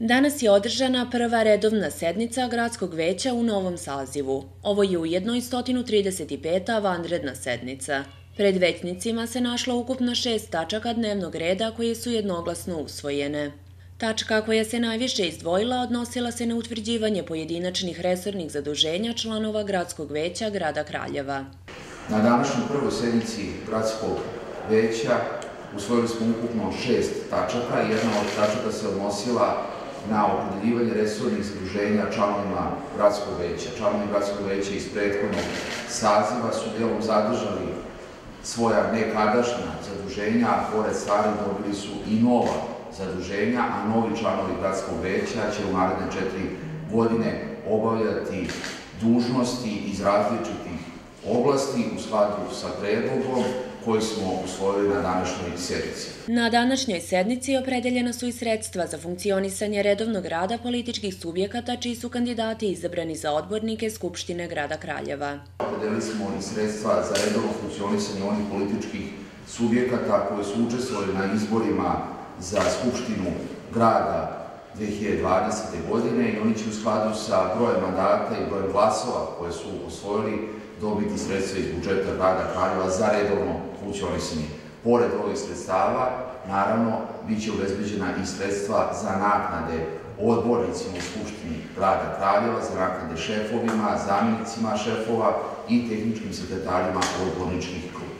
Danas je održana prva redovna sednica Gradskog veća u novom sazivu. Ovo je ujedno i 135. vanredna sednica. Pred većnicima se našlo ukupno šest tačaka dnevnog reda koje su jednoglasno usvojene. Tačka koja se najviše izdvojila odnosila se na utvrđivanje pojedinačnih resornih zaduženja članova Gradskog veća grada Kraljeva. Na današnjoj prvoj sednici Gradskog veća usvojili smo ukupno šest tačaka. Jedna od tačaka se odnosila na opredeljivanje resornih zaduženja članovima Gradskog veća. Članovi Gradskog veća iz prethodnog saziva su delom zadržali svoja nekadašnja zaduženja, a pored starih dobili su i nova zaduženja, a novi članovi Gradskog veća će u naredne četiri godine obavljati dužnosti iz različitih oblasti u skladu sa predlogom koji smo usvojili na današnjoj sednici. Na današnjoj sednici opredeljena su i sredstva za funkcionisanje redovnog rada političkih subjekata čiji su kandidati izabrani za odbornike Skupštine grada Kraljeva. Opredelili smo i sredstva za redovno funkcionisanje onih političkih subjekata koji su učestvovali na izborima za Skupštinu grada 2020. godine i oni će u skladu sa brojem mandata i brojem glasova koje su osvojili dobiti sredstva iz budžeta grada Kraljeva za redovno funkcionisanje. Pored ovih sredstava, naravno, bit će obezbeđena i sredstva za naknade odbornicima u Skupštini grada Kraljeva, za naknade šefovima, zamjenicima šefova i tehničkim sekretarima odborničkih grupa.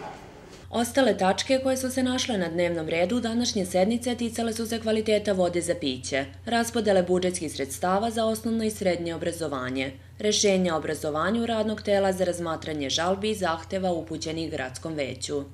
Ostale tačke koje su se našle na dnevnom redu današnje sednice ticale su se kvaliteta vode za piće, raspodele budžetskih sredstava za osnovno i srednje obrazovanje, rešenja o obrazovanju radnog tela za razmatranje žalbi i zahteva upućenih gradskom veću.